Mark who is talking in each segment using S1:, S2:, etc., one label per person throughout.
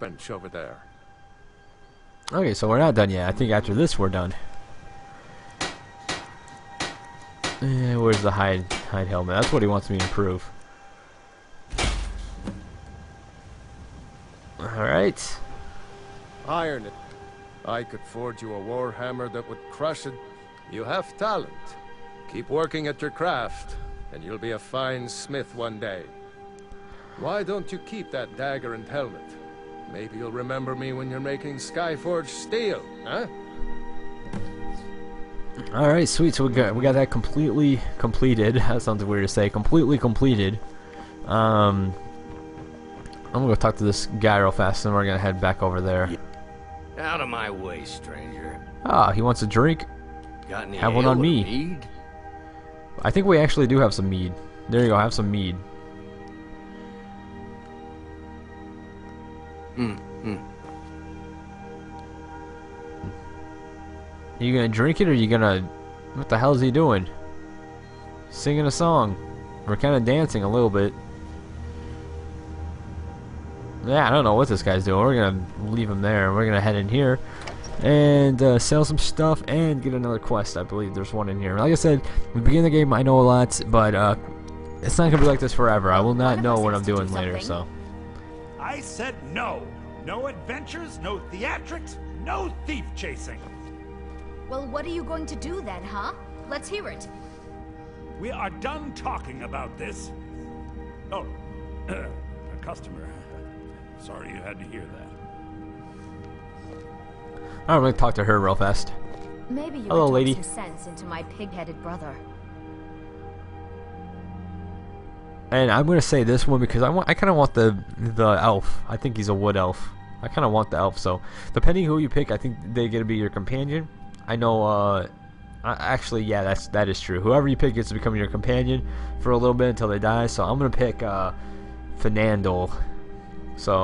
S1: bench over there.
S2: Okay, so we're not done yet. I think after this we're done. Eh, where's the hide hide helmet? That's what he wants me to improve. Alright.
S1: Iron it. I could forge you a war hammer that would crush it. You have talent. Keep working at your craft, and you'll be a fine smith one day. Why don't you keep that dagger and helmet? Maybe you'll remember me when you're making Skyforge steel, huh?
S2: Alright, sweet. So we got we got that completely completed. That sounds weird to say. Completely completed. Um I'm gonna go talk to this guy real fast and we're gonna head back over there.
S3: Out of my way, stranger.
S2: Ah, he wants a drink.
S3: Got any
S2: Have one on me.
S3: mead?
S2: I think we actually do have some mead. There you go, have some mead.
S3: Hmm, hmm.
S2: You gonna drink it or you gonna what the hell is he doing? Singing a song. We're kinda dancing a little bit. Yeah, I don't know what this guy's doing. We're gonna leave him there. We're gonna head in here and uh, sell some stuff and get another quest. I believe there's one in here. Like I said, the beginning of the game, I know a lot, but uh, it's not gonna be like this forever. I will not know what I'm
S4: do
S2: doing later. So.
S5: I said no. No adventures, no theatrics, no thief chasing.
S4: Well, what are you going to do then, huh? Let's hear it.
S5: We are done talking about this. Oh, a customer. Sorry you had to hear that.
S2: I'm gonna talk to her real fast.
S4: Maybe you
S2: Hello, lady.
S4: some sense into my pig-headed brother.
S2: And I'm gonna say this one because I want I kind of want the the elf. I think he's a wood elf. I kind of want the elf. So depending who you pick, I think they're gonna be your companion. I know. Uh, actually, yeah, that's that is true. Whoever you pick gets to become your companion for a little bit until they die. So I'm gonna pick uh. So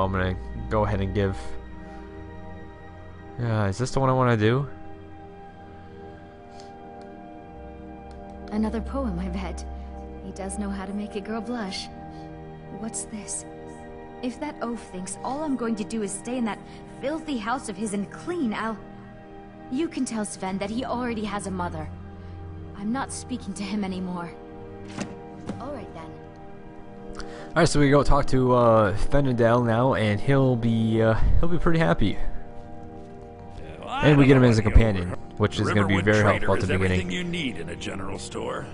S2: I'm gonna go ahead and give. Uh, is this the one I want to do?
S4: Another poem, I bet. He does know how to make a girl blush. What's this? If that oaf thinks all I'm going to do is stay in that filthy house of his and clean, I'll... You can tell Sven that he already has a mother. I'm not speaking to him anymore. Alright then.
S2: All right, so we go talk to uh, Fenadel now, and he'll be uh, he'll be pretty happy.
S5: I
S2: And we get him as a companion,
S5: over-
S2: which is gonna be very helpful at the beginning.
S5: you need in a general store.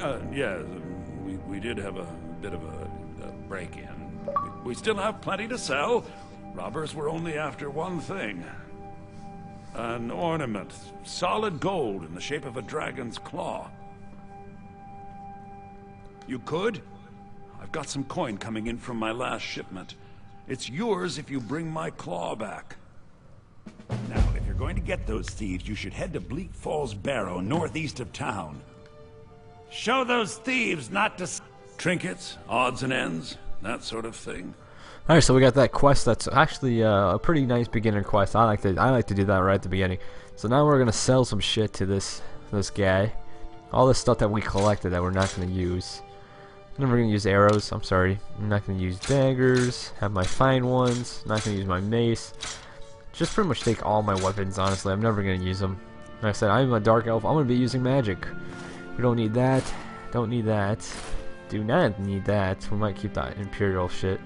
S5: Uh, yeah, we, we did have a bit of a, a break-in. We, we still have plenty to sell. Robbers were only after one thing. An ornament, solid gold in the shape of a dragon's claw. You could? I've got some coin coming in from my last shipment. It's yours if you bring my claw back. Now, if you're going to get those thieves, you should head to Bleak Falls Barrow, northeast of town. Show those thieves not to... Trinkets, odds and ends, that sort of thing.
S2: All right, so we got that quest. That's actually uh, a pretty nice beginner quest. I like to I like to do that right at the beginning. So now we're gonna sell some shit to this this guy. All the stuff that we collected that we're not gonna use. I'm never gonna use arrows. I'm sorry. I'm not gonna use daggers. Have my fine ones. Not gonna use my mace. Just pretty much take all my weapons. Honestly, I'm never gonna use them. Like I said, I'm a dark elf. I'm gonna be using magic. We don't need that. Don't need that. Do not need that. We might keep that imperial shit.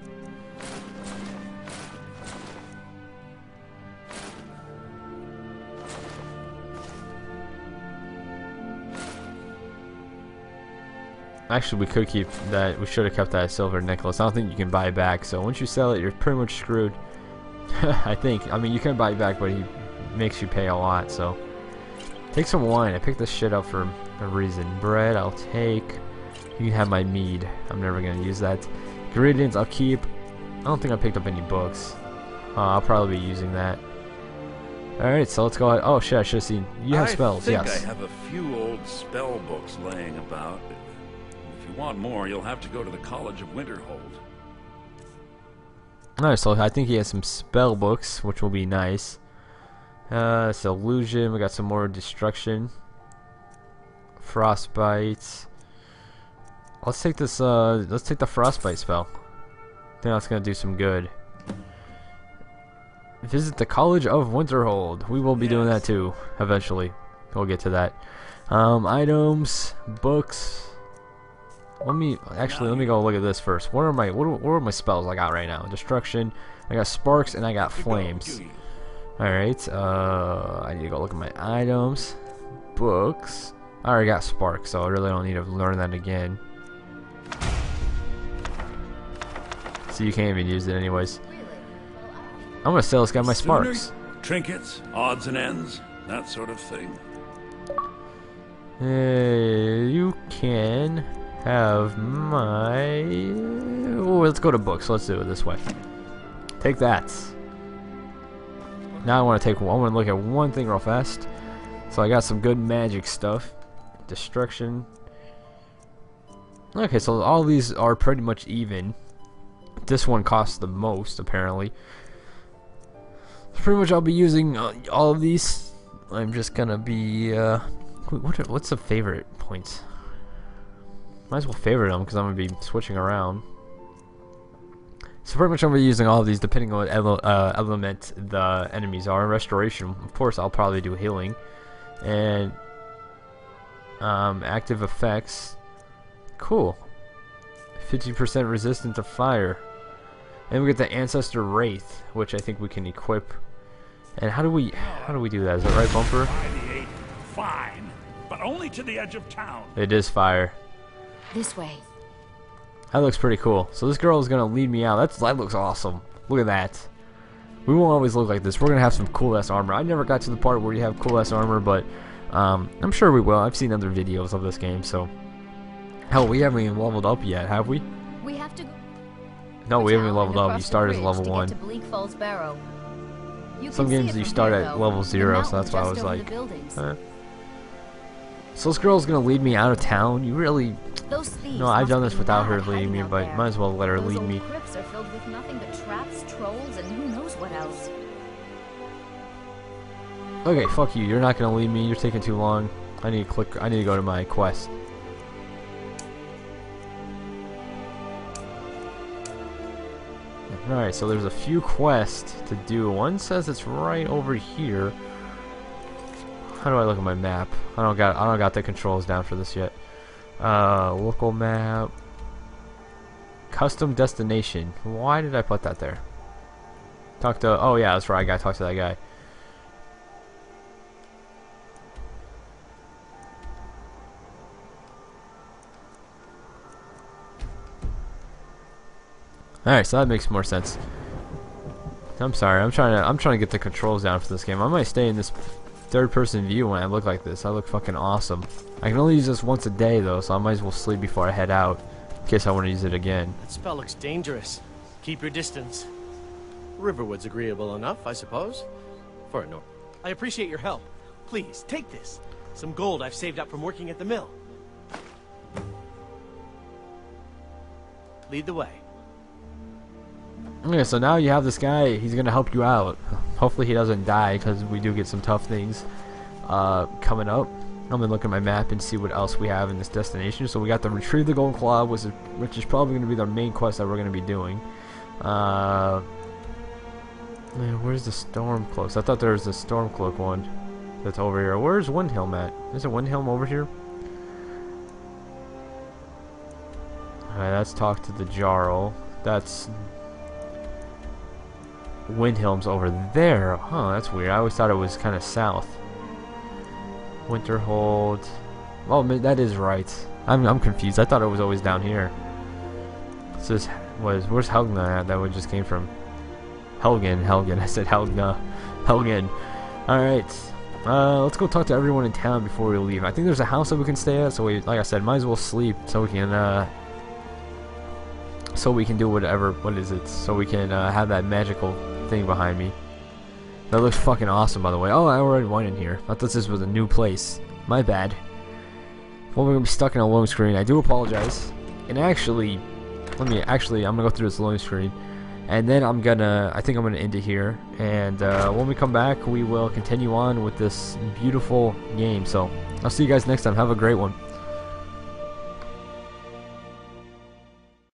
S2: Actually, we could keep that. We should have kept that silver necklace. I don't think you can buy back. So once you sell it, you're pretty much screwed. I think. I mean, you can buy back, but he makes you pay a lot. So take some wine. I picked this shit up for a reason. Bread, I'll take. You can have my mead. I'm never gonna use that. Ingredients, I'll keep. I don't think I picked up any books. Uh, I'll probably be using that. Alright, so let's go ahead. Oh shit, I should have seen. You have
S5: I
S2: spells,
S5: think
S2: yes.
S5: I have a few old spell books laying about. If you want more, you'll have to go to the College of Winterhold.
S2: Alright, so I think he has some spell books, which will be nice. Uh, it's illusion. We got some more destruction. Frostbite. Let's take this. Uh, let's take the frostbite spell. I think that's gonna do some good. Visit the College of Winterhold. We will be doing that too, eventually. We'll get to that. Um, items, books. Let me actually let me go look at this first. What are my what are, what are my spells I got right now? Destruction. I got sparks and I got flames. All right. Uh, I need to go look at my items, books. I already got sparks, so I really don't need to learn that again. So you can't even use it anyways. I'm gonna sell this guy my sparks.
S5: Trinkets, odds and ends, that sort of thing.
S2: Uh, you can have my. Oh, let's go to books. Let's do it this way. Take that. Now I want to take. I want to look at one thing real fast. So I got some good magic stuff. Destruction. Okay, so all these are pretty much even. This one costs the most, apparently. Pretty much, I'll be using uh, all of these. I'm just gonna be. Uh, what are, what's the favorite points? Might as well favorite them because I'm gonna be switching around. So pretty much I'm gonna be using all of these depending on what ele uh, element the enemies are. Restoration, of course, I'll probably do healing, and um, active effects. Cool. 50% resistant to fire. And we get the Ancestor Wraith, which I think we can equip. And how do we how do we do that? Is that right, Bumper?
S5: Fine, but only to the edge of town.
S2: It is fire.
S4: This way.
S2: That looks pretty cool. So this girl is gonna lead me out. That's that looks awesome. Look at that. We won't always look like this. We're gonna have some cool ass armor. I never got to the part where you have cool ass armor, but um, I'm sure we will. I've seen other videos of this game, so hell, we haven't even leveled up yet, have we?
S4: We have to.
S2: No, we haven't leveled up. You start as level one. Some games you start at level zero, so that's why I was like, huh? So this girl's gonna lead me out of town. You really No, I've done this without her leading me, but
S4: there.
S2: might as well let her
S4: Those
S2: lead me.
S4: crypts are filled with nothing but traps, trolls, and who knows what else.
S2: Okay, fuck you. You're not gonna lead me. You're taking too long. I need to click. I need to go to my quest. Alright, so there's a few quests to do. One says it's right over here. How do I look at my map? I don't got I don't got the controls down for this yet. Uh, local map. Custom destination. Why did I put that there? Talk to. Oh yeah, that's right. I gotta talk to that guy. Alright, so that makes more sense. I'm sorry, I'm trying to I'm trying to get the controls down for this game. I might stay in this third person view when I look like this. I look fucking awesome. I can only use this once a day though, so I might as well sleep before I head out. In case I want to use it again.
S6: That spell looks dangerous. Keep your distance. Riverwood's agreeable enough, I suppose. For a Nord. I appreciate your help. Please, take this. Some gold I've saved up from working at the mill. Lead the way.
S2: Okay, so now you have this guy. He's gonna help you out. Hopefully he doesn't die because we do get some tough things uh, coming up. I'm gonna look at my map and see what else we have in this destination. So we got to retrieve the golden claw, which is, which is probably gonna be the main quest that we're gonna be doing. Uh, man, where's the storm cloak? I thought there was a storm cloak one that's over here. Where's Windhelm at? Is it Windhelm over here? Alright, let's talk to the Jarl. That's Windhelm's over there. Huh, that's weird. I always thought it was kind of south. Winterhold. Oh, that is right. I'm, I'm confused. I thought it was always down here. So this was where's Helgna at? That one just came from. Helgen, Helgen. I said Helgna, Helgen. All right. Uh, let's go talk to everyone in town before we leave. I think there's a house that we can stay at. So we, like I said, might as well sleep so we can uh, so we can do whatever. What is it? So we can uh, have that magical thing behind me. That looks fucking awesome, by the way. Oh, I already went in here. I thought this was a new place. My bad. Well, we're gonna be stuck in a loan screen. I do apologize. And actually, let me actually, I'm gonna go through this loan screen, and then I'm gonna, I think I'm gonna end it here. And uh, when we come back, we will continue on with this beautiful game. So I'll see you guys next time. Have a great one.